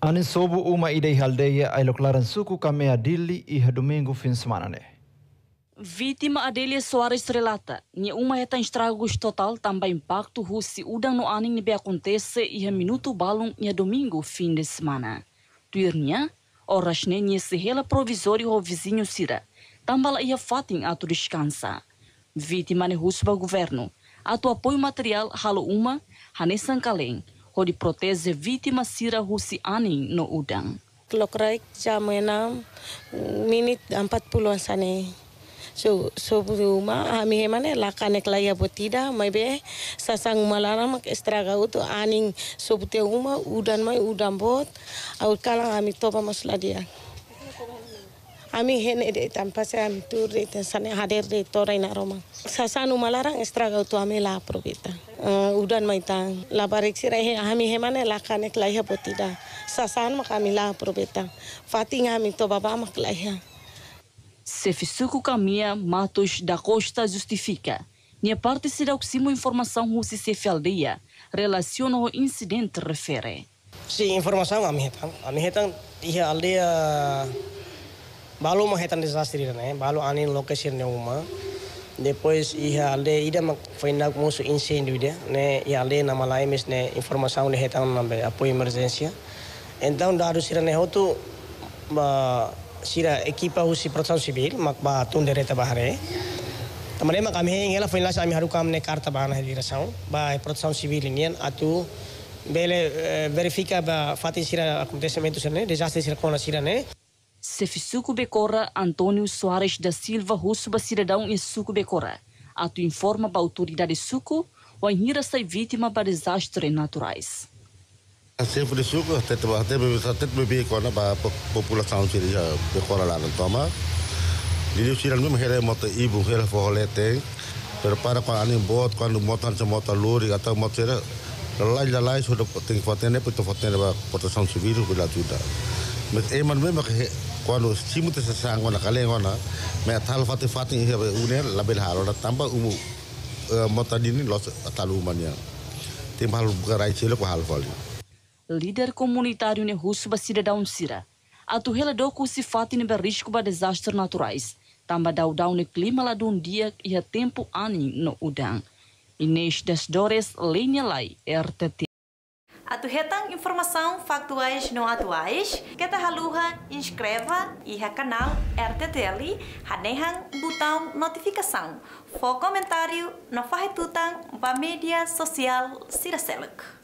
Ani sobu uma idei aldeia ai loclaran suku kamea dili iha domingo fim semana né. Vítima Adélia Soares relata, ni uma reta estragos total também impacto rusi udang no aning nebe acontece e minuto balong ni domingo fim de semana. Tuirnia, horas ne se rela provisório ao vizinho Sira, tambala ia fatin atu descansa. Vítima ne rusba governo, atu apoio material halo uma, hanesan kaleng, onde protege vítima Sira rusi aning no udang. Klokrai jam 6 minit 40 sana. So so uma ami hemane la kanek la ya botida mai be sasang malara mak estraga uto aning so bute uma udan mai udan bot au kala ami toba masla dia. Ami hene de tanpa se ami tur de sane hadir de tora ina roma. Sasanu malarang estraga uto ami la probita. Uh, udan mai tang la barik sira he ami hemane la kanek la ya botida. Sasan mak ami la probita. Fatinga ami toba ba mak la ya. Sefisuco Caminha Matos da Costa justifica. Minha parte será o que informação russa se aldeia relaciona o incidente refere. Sim, informação a minha a minha ia aldeia balu mah hetan desastre né balu ani lokasi ne uma depois ia aldeia ida mak foi na musu incêndio dia. Né ia aldeia na malai mes né informação ne hetan nambe apoio emergência então dado sira ne hotu sira ekipa usi proteção civil mak ba tunde reta bahare. Tamane mak kami ngela foi lá ami haru kam ne carta bana direção ba proteção civil nian atu bele verifica ba fati sira acontecimento sira desastre sira kona sira ne Sefisuco Becora Antônio Soares da Silva Russo cidadão em Suco Becora. Atu informa para a autoridade Suco o ainda sai vítima para desastres naturais. Sempre suco, até até até bebê quando a população se já decora lá no toma. Jadi siran mesmo era moto ibu era forrolete. Pero para quando anem bot quando moto antes moto lori atau moto era lalai lalai sudah tem que fazer né porque a proteção civil bila ajuda. Mas é mas mesmo que quando se muito se sangue na caleng na me tal fazer fazer ia une label halo na tambah umu moto dini los talu mania. Tem hal bukan rai celo ko hal vali líder comunitário ne Rusba cidadão Sira. Atu relador com se fati ne risco para desastres naturais. Tamba daudau ne clima lá de um dia e a tempo ani no udang. Inês das Dores, linha lai, RTT. Atu retang informação factuais não atuais, que ta haluha inscreva e ha canal RTTL, hanehang botão notificação. For comentário, não faz tutang ba mídia social Siraseluk.